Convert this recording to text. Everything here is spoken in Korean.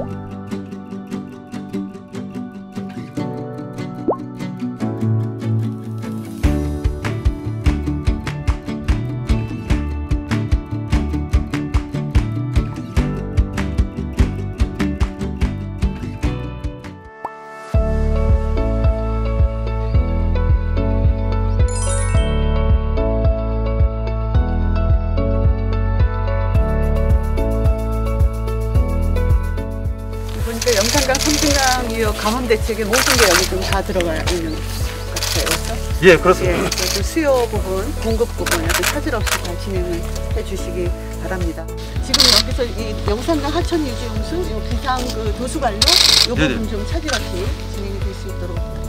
안녕 성진강 감원 대책의 모든 게 여기 좀 다 들어가 있는 것 같아요. 그렇죠? 예, 예, 그렇습니다. 그래서 수요 부분, 공급 부분 약간 차질 없이 잘 진행을 해주시기 바랍니다. 지금 여기서 이 영산강 하천 유지 용수, 이 비상 그 도수관로 이 네네. 부분 좀 차질 없이 진행이 될 수 있도록